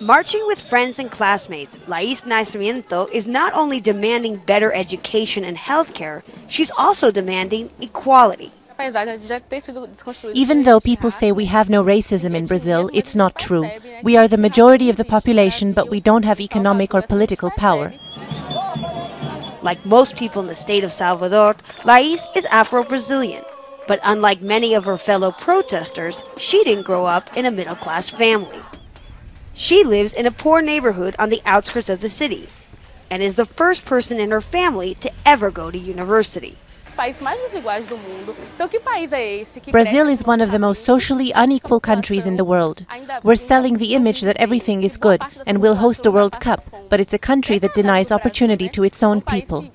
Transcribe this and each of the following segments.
Marching with friends and classmates, Lais Nascimento is not only demanding better education and healthcare, she's also demanding equality. Even though people say we have no racism in Brazil, it's not true. We are the majority of the population, but we don't have economic or political power. Like most people in the state of Salvador, Lais is Afro Brazilian. But unlike many of her fellow protesters, she didn't grow up in a middle class family. She lives in a poor neighborhood on the outskirts of the city and is the first person in her family to ever go to university. Brazil is one of the most socially unequal countries in the world. We're selling the image that everything is good and will host a World Cup, but it's a country that denies opportunity to its own people.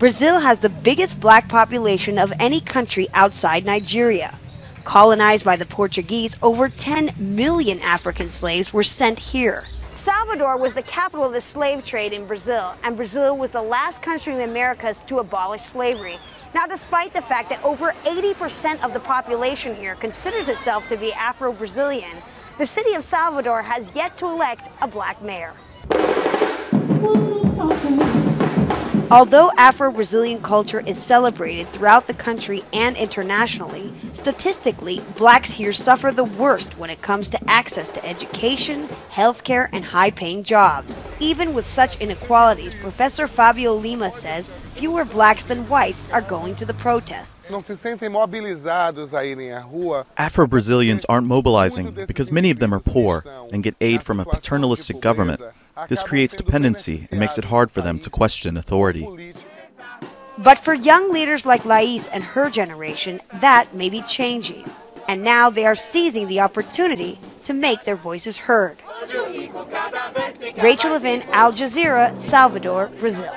Brazil has the biggest black population of any country outside Nigeria. Colonized by the Portuguese, over 10 million African slaves were sent here. Salvador was the capital of the slave trade in Brazil, and Brazil was the last country in the Americas to abolish slavery. Now, despite the fact that over 80% of the population here considers itself to be Afro Brazilian, the city of Salvador has yet to elect a black mayor. Although Afro Brazilian culture is celebrated throughout the country and internationally, statistically, blacks here suffer the worst when it comes to access to education, healthcare, and high paying jobs. Even with such inequalities, Professor Fabio Lima says fewer blacks than whites are going to the protests. Afro Brazilians aren't mobilizing because many of them are poor and get aid from a paternalistic government. This creates dependency and makes it hard for them to question authority. But for young leaders like Lais and her generation, that may be changing. And now they are seizing the opportunity to make their voices heard. Rachel Levin, Al Jazeera, Salvador, Brazil.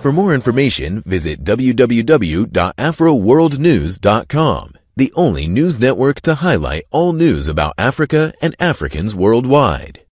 For more information, visit www.afroworldnews.com, the only news network to highlight all news about Africa and Africans worldwide.